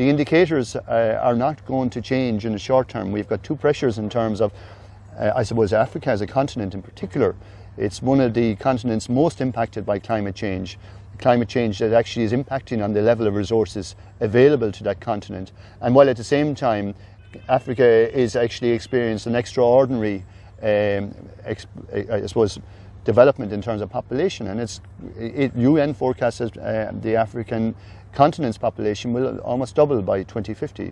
the indicators uh, are not going to change in the short term. We've got two pressures in terms of, uh, I suppose, Africa as a continent in particular. It's one of the continents most impacted by climate change. Climate change that actually is impacting on the level of resources available to that continent. And while at the same time, Africa is actually experiencing an extraordinary, um, I suppose, development in terms of population. And it's it, UN forecasts uh, the African continent's population will almost double by 2050.